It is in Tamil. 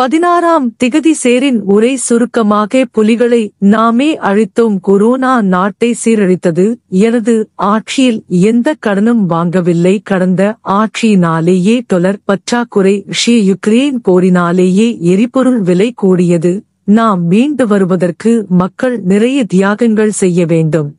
பதினாறாம் திகதி சேரின் உரை சுருக்கமாக புலிகளை நாமே அழித்தோம். கொரோனா நாட்டை சீரழித்தது. எனது ஆட்சியில் எந்த கடனும் வாங்கவில்லை. கடந்த ஆட்சியினாலேயே தொலர் பற்றாக்குறை ஷி யுக்ரேன் போரினாலேயே எரிபொருள் விலை கூடியது. நாம் மீண்டு வருவதற்கு மக்கள் நிறைய தியாகங்கள் செய்ய வேண்டும்.